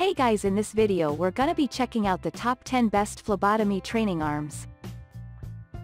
Hey guys in this video we're gonna be checking out the top 10 best phlebotomy training arms.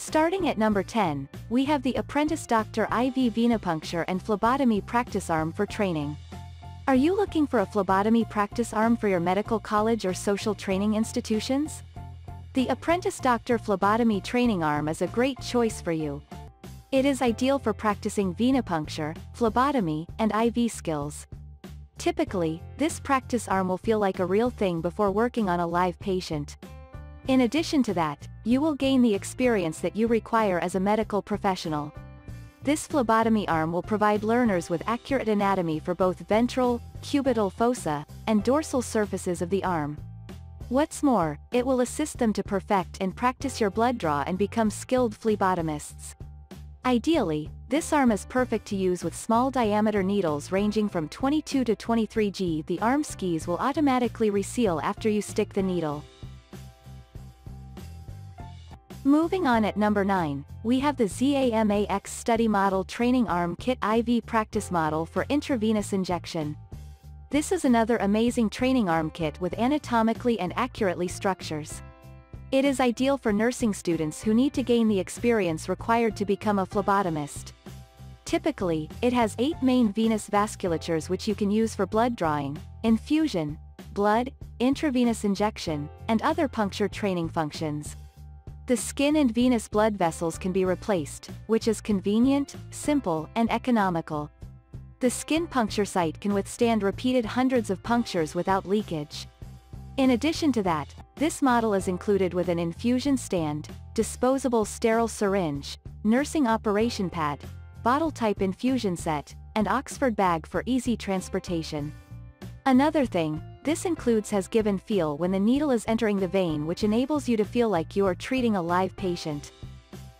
Starting at number 10, we have the Apprentice Doctor IV Venipuncture and Phlebotomy Practice Arm for training. Are you looking for a phlebotomy practice arm for your medical college or social training institutions? The Apprentice Doctor Phlebotomy Training Arm is a great choice for you. It is ideal for practicing venipuncture, phlebotomy, and IV skills. Typically, this practice arm will feel like a real thing before working on a live patient. In addition to that, you will gain the experience that you require as a medical professional. This phlebotomy arm will provide learners with accurate anatomy for both ventral, cubital fossa, and dorsal surfaces of the arm. What's more, it will assist them to perfect and practice your blood draw and become skilled phlebotomists. Ideally, this arm is perfect to use with small diameter needles ranging from 22 to 23 G. The arm skis will automatically reseal after you stick the needle. Moving on at number 9, we have the ZAMAX Study Model Training Arm Kit IV Practice Model for Intravenous Injection. This is another amazing training arm kit with anatomically and accurately structures. It is ideal for nursing students who need to gain the experience required to become a phlebotomist. Typically, it has eight main venous vasculatures which you can use for blood drawing, infusion, blood, intravenous injection, and other puncture training functions. The skin and venous blood vessels can be replaced, which is convenient, simple, and economical. The skin puncture site can withstand repeated hundreds of punctures without leakage. In addition to that, this model is included with an infusion stand, disposable sterile syringe, nursing operation pad, bottle-type infusion set, and Oxford bag for easy transportation. Another thing, this includes has given feel when the needle is entering the vein which enables you to feel like you are treating a live patient.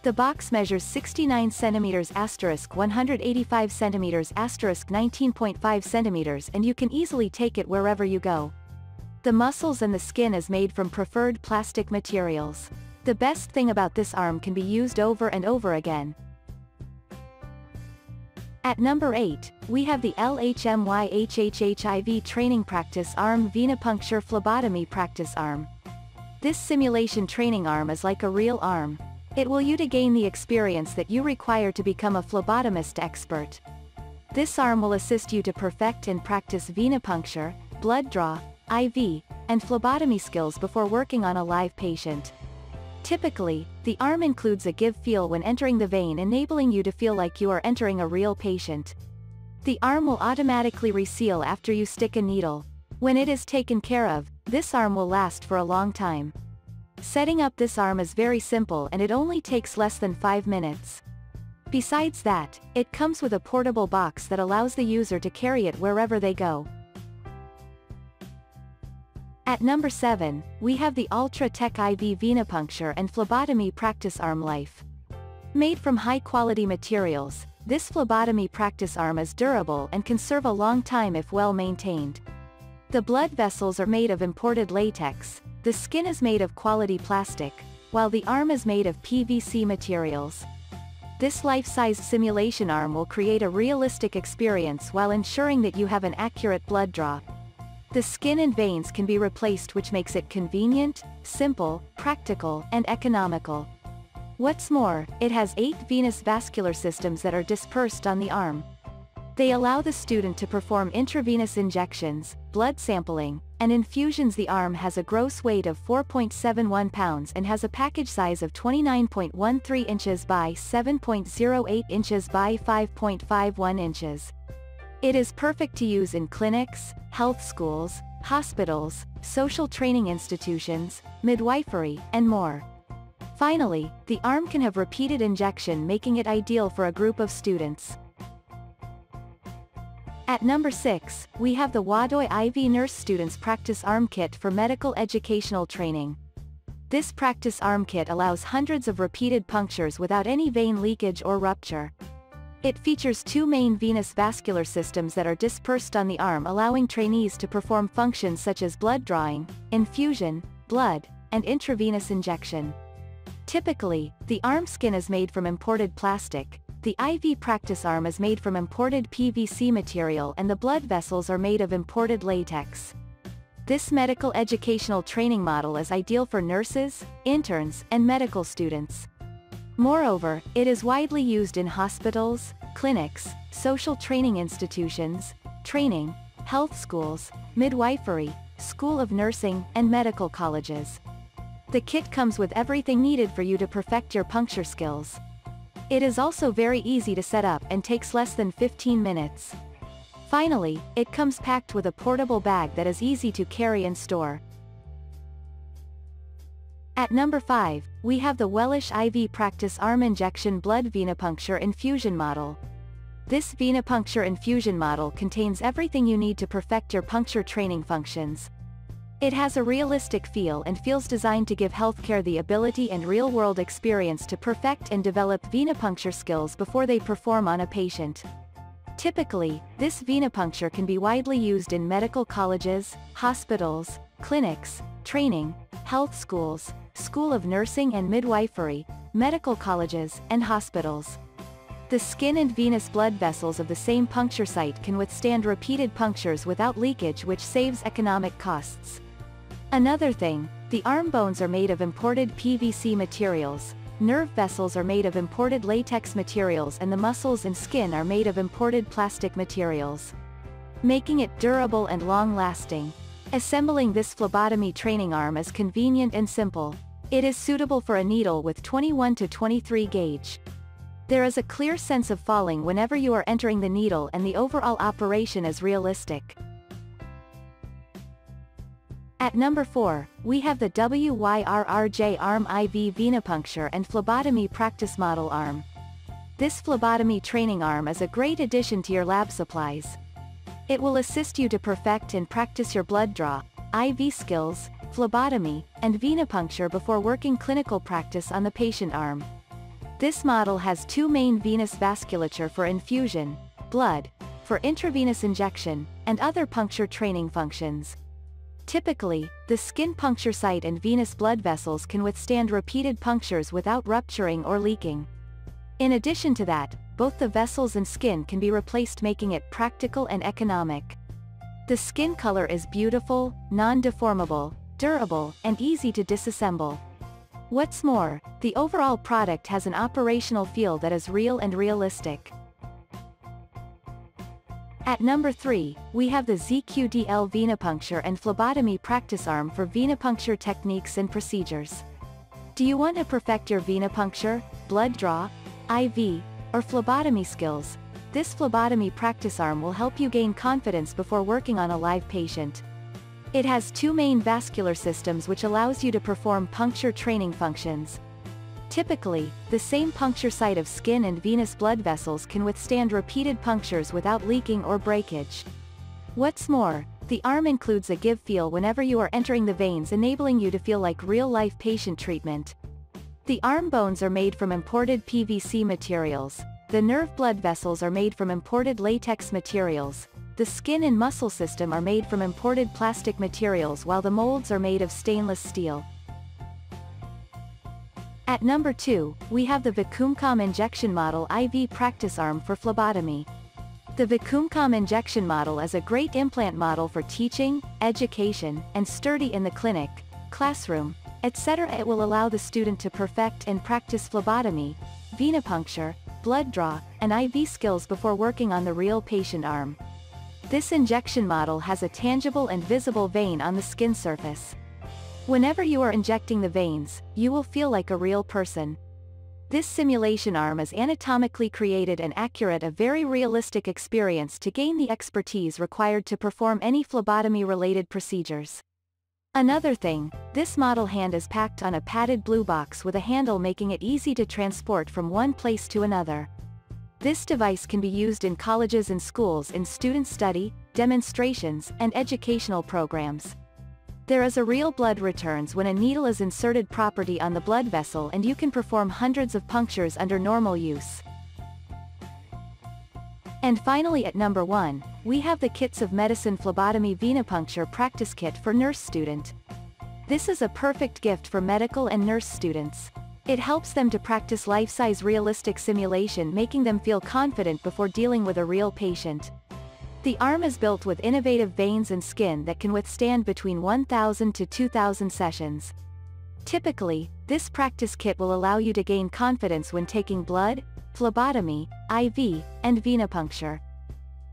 The box measures 69 cm asterisk 185 cm asterisk 19.5 cm and you can easily take it wherever you go. The muscles and the skin is made from preferred plastic materials. The best thing about this arm can be used over and over again, at number 8, we have the LHMYHHHIV Training Practice Arm Venipuncture Phlebotomy Practice Arm. This simulation training arm is like a real arm. It will you to gain the experience that you require to become a phlebotomist expert. This arm will assist you to perfect and practice venipuncture, blood draw, IV, and phlebotomy skills before working on a live patient. Typically, the arm includes a give feel when entering the vein enabling you to feel like you are entering a real patient. The arm will automatically reseal after you stick a needle. When it is taken care of, this arm will last for a long time. Setting up this arm is very simple and it only takes less than 5 minutes. Besides that, it comes with a portable box that allows the user to carry it wherever they go. At number 7, we have the AltraTech IV Venipuncture and Phlebotomy Practice Arm Life. Made from high-quality materials, this phlebotomy practice arm is durable and can serve a long time if well maintained. The blood vessels are made of imported latex, the skin is made of quality plastic, while the arm is made of PVC materials. This life-sized simulation arm will create a realistic experience while ensuring that you have an accurate blood draw. The skin and veins can be replaced which makes it convenient, simple, practical, and economical. What's more, it has eight venous vascular systems that are dispersed on the arm. They allow the student to perform intravenous injections, blood sampling, and infusions the arm has a gross weight of 4.71 pounds and has a package size of 29.13 inches by 7.08 inches by 5.51 inches. It is perfect to use in clinics, health schools, hospitals, social training institutions, midwifery, and more. Finally, the arm can have repeated injection making it ideal for a group of students. At number 6, we have the Wadoy IV Nurse Students Practice Arm Kit for Medical Educational Training. This practice arm kit allows hundreds of repeated punctures without any vein leakage or rupture. It features two main venous vascular systems that are dispersed on the arm allowing trainees to perform functions such as blood drawing, infusion, blood, and intravenous injection. Typically, the arm skin is made from imported plastic, the IV practice arm is made from imported PVC material and the blood vessels are made of imported latex. This medical educational training model is ideal for nurses, interns, and medical students. Moreover, it is widely used in hospitals, clinics, social training institutions, training, health schools, midwifery, school of nursing, and medical colleges. The kit comes with everything needed for you to perfect your puncture skills. It is also very easy to set up and takes less than 15 minutes. Finally, it comes packed with a portable bag that is easy to carry and store. At number 5, we have the WELLiSH IV Practice Arm Injection Blood Venipuncture Infusion Model. This venipuncture infusion model contains everything you need to perfect your puncture training functions. It has a realistic feel and feels designed to give healthcare the ability and real-world experience to perfect and develop venipuncture skills before they perform on a patient. Typically, this venipuncture can be widely used in medical colleges, hospitals, clinics, training, health schools, school of nursing and midwifery, medical colleges, and hospitals. The skin and venous blood vessels of the same puncture site can withstand repeated punctures without leakage which saves economic costs. Another thing, the arm bones are made of imported PVC materials, Nerve vessels are made of imported latex materials and the muscles and skin are made of imported plastic materials. Making it durable and long-lasting. Assembling this phlebotomy training arm is convenient and simple. It is suitable for a needle with 21 to 23 gauge. There is a clear sense of falling whenever you are entering the needle and the overall operation is realistic. At number 4, we have the WYRRJ Arm IV Venipuncture and Phlebotomy Practice Model Arm. This phlebotomy training arm is a great addition to your lab supplies. It will assist you to perfect and practice your blood draw, IV skills, phlebotomy, and venipuncture before working clinical practice on the patient arm. This model has two main venous vasculature for infusion, blood, for intravenous injection, and other puncture training functions. Typically, the skin puncture site and venous blood vessels can withstand repeated punctures without rupturing or leaking. In addition to that, both the vessels and skin can be replaced making it practical and economic. The skin color is beautiful, non-deformable, durable, and easy to disassemble. What's more, the overall product has an operational feel that is real and realistic. At number 3, we have the ZQDL venipuncture and phlebotomy practice arm for venipuncture techniques and procedures. Do you want to perfect your venipuncture, blood draw, IV, or phlebotomy skills? This phlebotomy practice arm will help you gain confidence before working on a live patient. It has two main vascular systems which allows you to perform puncture training functions, Typically, the same puncture site of skin and venous blood vessels can withstand repeated punctures without leaking or breakage. What's more, the arm includes a give feel whenever you are entering the veins enabling you to feel like real-life patient treatment. The arm bones are made from imported PVC materials, the nerve blood vessels are made from imported latex materials, the skin and muscle system are made from imported plastic materials while the molds are made of stainless steel. At number 2, we have the Vacoomcom injection model IV practice arm for phlebotomy. The Vacoomcom injection model is a great implant model for teaching, education, and sturdy in the clinic, classroom, etc. It will allow the student to perfect and practice phlebotomy, venipuncture, blood draw, and IV skills before working on the real patient arm. This injection model has a tangible and visible vein on the skin surface. Whenever you are injecting the veins, you will feel like a real person. This simulation arm is anatomically created and accurate a very realistic experience to gain the expertise required to perform any phlebotomy-related procedures. Another thing, this model hand is packed on a padded blue box with a handle making it easy to transport from one place to another. This device can be used in colleges and schools in student study, demonstrations, and educational programs. There is a real blood returns when a needle is inserted property on the blood vessel and you can perform hundreds of punctures under normal use. And finally at number 1, we have the Kits of Medicine Phlebotomy Venipuncture Practice Kit for Nurse Student. This is a perfect gift for medical and nurse students. It helps them to practice life-size realistic simulation making them feel confident before dealing with a real patient. The arm is built with innovative veins and skin that can withstand between 1,000 to 2,000 sessions. Typically, this practice kit will allow you to gain confidence when taking blood, phlebotomy, IV, and venipuncture.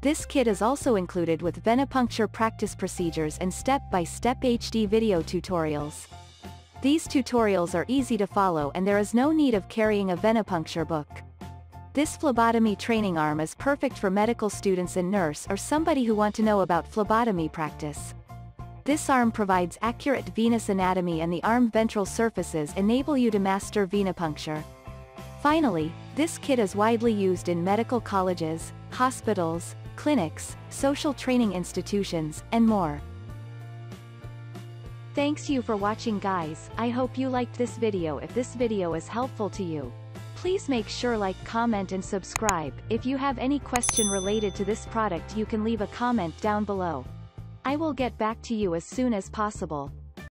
This kit is also included with venipuncture practice procedures and step-by-step -step HD video tutorials. These tutorials are easy to follow and there is no need of carrying a venipuncture book. This phlebotomy training arm is perfect for medical students and nurse or somebody who want to know about phlebotomy practice. This arm provides accurate venous anatomy and the arm ventral surfaces enable you to master venipuncture. Finally, this kit is widely used in medical colleges, hospitals, clinics, social training institutions, and more. Thanks you for watching guys, I hope you liked this video if this video is helpful to you. Please make sure like comment and subscribe, if you have any question related to this product you can leave a comment down below. I will get back to you as soon as possible.